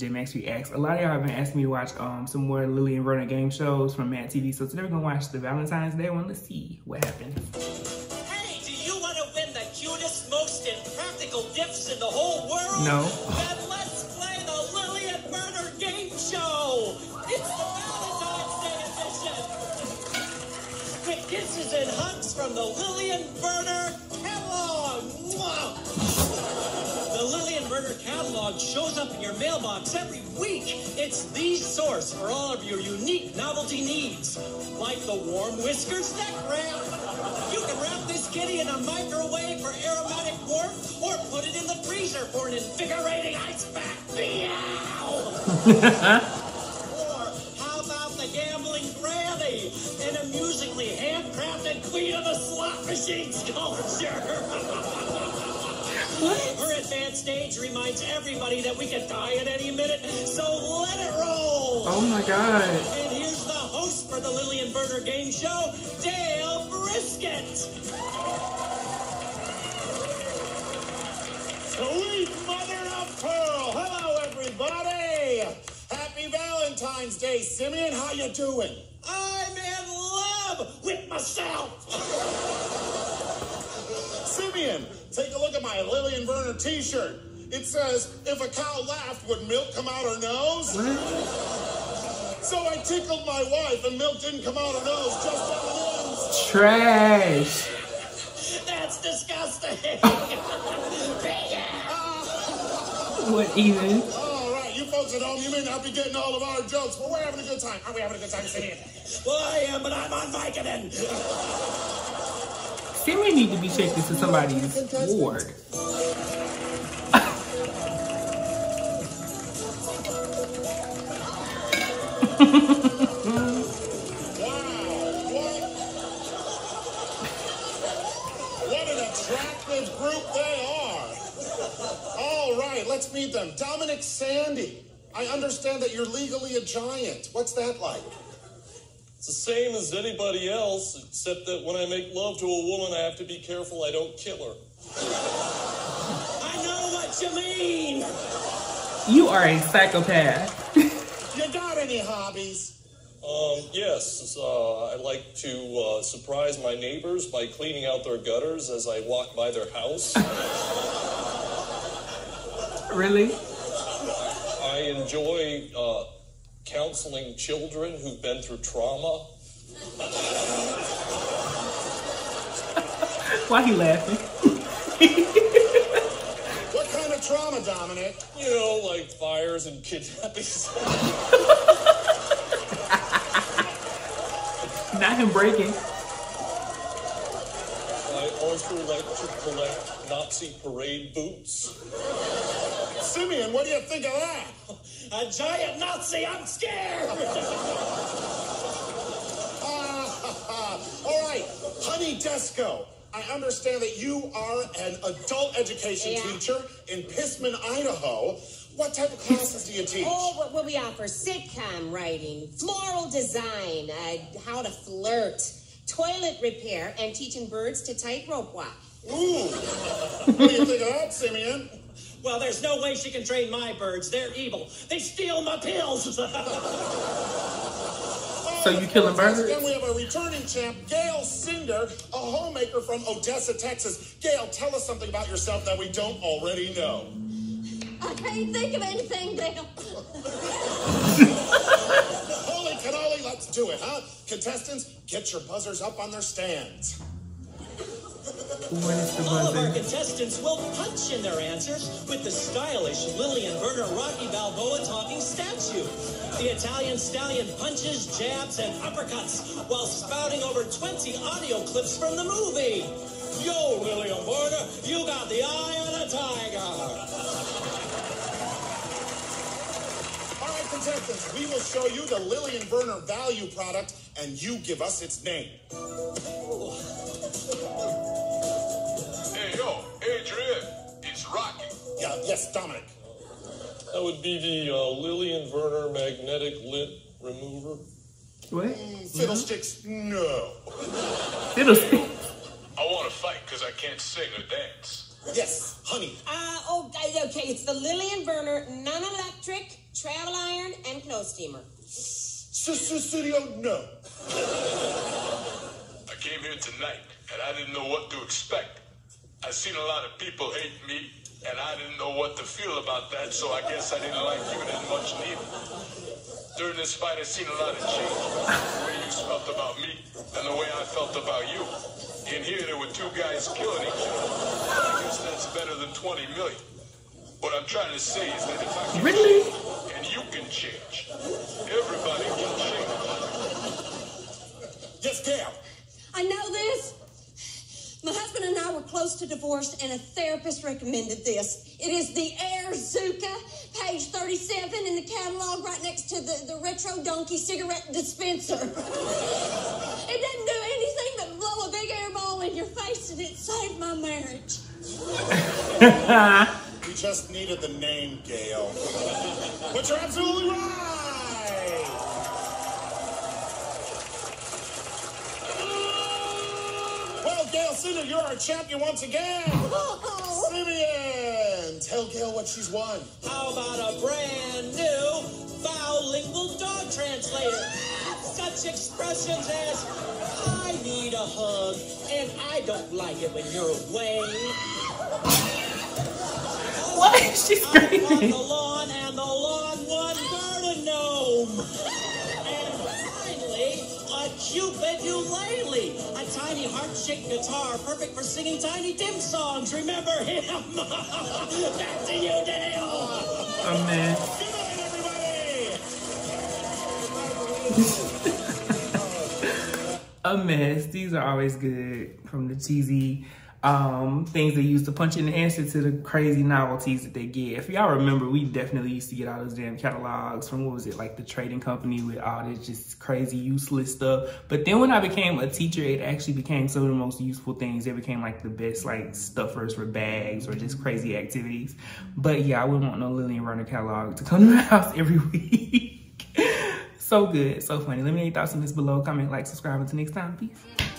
J Max Reacts. A lot of y'all have been asking me to watch um, some more Lillian Verner game shows from MadTV. So today we're gonna watch the Valentine's Day one. Let's see what happens. Hey, do you want to win the cutest, most impractical gifts in the whole world? No. Then let's play the Lillian Verner game show. It's the Valentine's Day edition. With kisses and hugs from the Lillian Verner catalog shows up in your mailbox every week. It's the source for all of your unique novelty needs, like the warm whiskers neck wrap. You can wrap this kitty in a microwave for aromatic warmth, or put it in the freezer for an invigorating ice bath. Meow! reminds everybody that we can die at any minute, so let it roll. Oh my god. And here's the host for the Lillian Verner game show, Dale Brisket. Sweet mother of pearl. Hello, everybody. Happy Valentine's Day, Simeon. How you doing? I'm in love with myself. Simeon, take a look at my Lillian Verner T-shirt. It says, "If a cow laughed, would milk come out her nose?" So I tickled my wife, and milk didn't come out her nose, just M&Ms. Trash. That's disgusting. What even? All right, you folks at home, you may not be getting all of our jokes, but we're having a good time. Are we having a good time, Simeon? well, I am, but I'm on Vicodin. Simeon need to be checked into somebody's ward. Attractive group they are. All right, let's meet them. Dominic Sandy. I understand that you're legally a giant. What's that like? It's the same as anybody else, except that when I make love to a woman, I have to be careful I don't kill her. I know what you mean. You are a psychopath. You got any hobbies? Um, yes, uh, I like to uh, surprise my neighbors by cleaning out their gutters as I walk by their house. Really? I enjoy uh, counseling children who've been through trauma. Why he laughing? What kind of trauma, Dominic? You know, like fires and kidnappings. him breaking. I also like to collect Nazi parade boots. Simeon, what do you think of that? A giant Nazi, I'm scared. Ah, all right, Honey Desco. I understand that you are an adult education Yeah. teacher in Pissman, Idaho. What type of classes do you teach? Oh, what, what we offer sitcom writing, floral design, uh, how to flirt, toilet repair, and teaching birds to tightrope walk. Ooh. what do you think of that, Simeon? Well, there's no way she can train my birds. They're evil. They steal my pills. So you killing birds? Then we have a returning champ, Gail Cinder, a homemaker from Odessa, Texas. Gail, tell us something about yourself that we don't already know. I can't think of anything, Dale. Holy cannoli, let's do it, huh? Contestants, get your buzzers up on their stands. What is the All of our contestants will punch in their answers with the stylish Lillian Verner Rocky Balboa talking statue. The Italian stallion punches, jabs, and uppercuts while spouting over 20 audio clips from the movie. Yo, Lillian Verner, you got the eye of the tiger. All right, contestants, we will show you the Lillian Verner value product, and you give us its name. Hey, yo, Adrian, it's Rocky. Yeah, yes, Dominic. That would be the uh, Lily and Werner magnetic lint remover. What? Fiddlesticks, no. Fiddlestick. I want to fight because I can't sing or dance. Yes, honey. Uh, oh, okay, it's the Lillian Verner non-electric travel iron and clothes steamer. Sister Studio, no. I came here tonight, and I didn't know what to expect. I seen a lot of people hate me, and I didn't know what to feel about that, so I guess I didn't like you that much neither. During this fight, I seen a lot of change. The way you felt about me, and the way I felt about you. In here, there were two guys killing each other. I that's better than 20 million. What I'm trying to say is that if I can Really? change, and you can change, everybody can change. Yes, Gail. I know this. My husband and I were close to divorce, and a therapist recommended this. It is the Airzooka, page 37 in the catalog, right next to the, the Retro Donkey cigarette dispenser. it doesn't do anything but blow a big air ball in your face, and it saved my marriage. We just needed the name, Gail. But you're absolutely right. Well, Gail Cinder, you're our champion once again. Oh, Simeon, tell Gail what she's won. How about a brand new bilingual dog translator? Such expressions as, I need a hug, and I don't like it when you're away. Gnome. And the lawn won Bern. And finally, a Cupid ukulele, a tiny heart-shaped guitar, perfect for singing Tiny Tim songs. Remember him? Back to you, Dale. Oh man. Good night, everybody. a mess. These are always good from the cheesy um, things they use to punch in the answer to the crazy novelties that they get. If y'all remember, we definitely used to get all those damn catalogs from what was it, like the trading company with all this just crazy useless stuff. But then when I became a teacher, it actually became some of the most useful things. It became like the best like stuffers for bags or just crazy activities. But yeah, I wouldn't want no Lillian Verner catalog to come to my house every week. so good, so funny. Let me know your thoughts on this below. Comment, like, subscribe. Until next time, peace.